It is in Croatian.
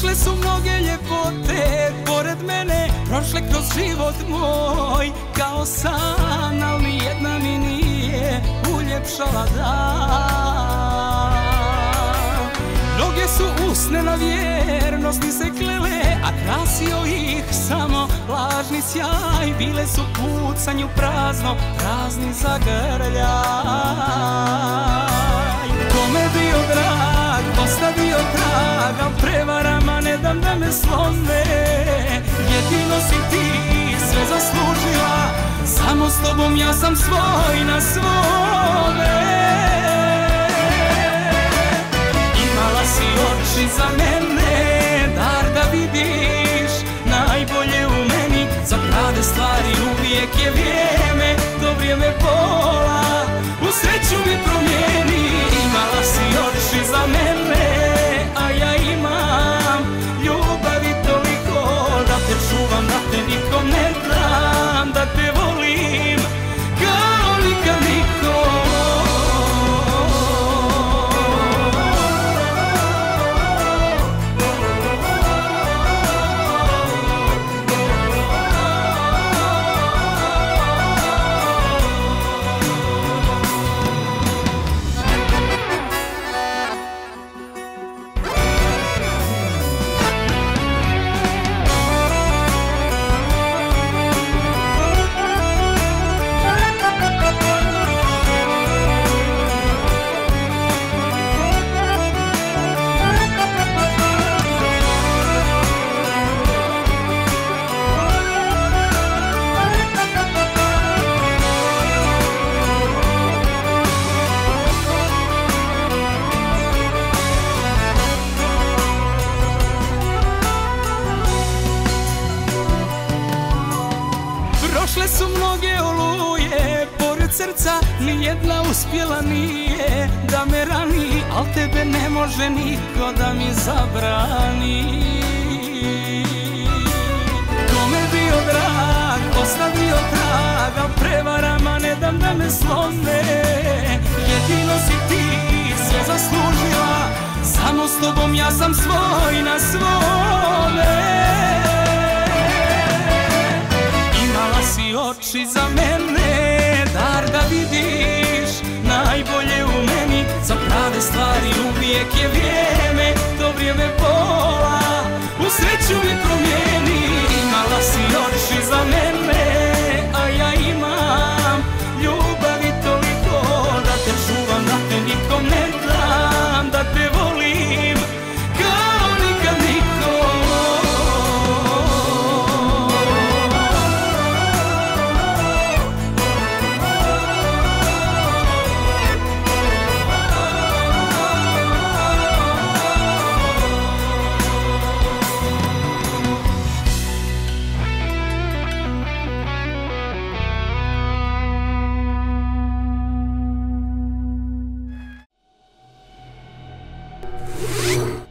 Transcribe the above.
Prošle su mnoge ljepote pored mene Prošle kroz život moj. Kao san Al jedna mi nije uljepšala dan. Mnoge su usne na vjernost mi se klele A krasio ih samo lažni sjaj. Bile su pucanju prazno, prazni zagrljaj slome. Jedino si ti sve zaslužila Samo s tobom ja sam svoj na svome. Imala si oči za mene, dar da vidiš Najbolje u meni, za prave stvari uvijek je vrijeme To vrijeme pola, mnoge oluje pored srca Nijedna uspjela nije da me rani Al tebe ne može niko da mi zabrani. Kome bio drag, ostavio trag Al prevarama ne dam da me slome. Jedino si ti sve zaslužila Samo s tobom ja sam svoj na svome oči za mene, dar da vidiš Najbolje u meni, za prave stvari uvijek je vrijeme To vrijeme you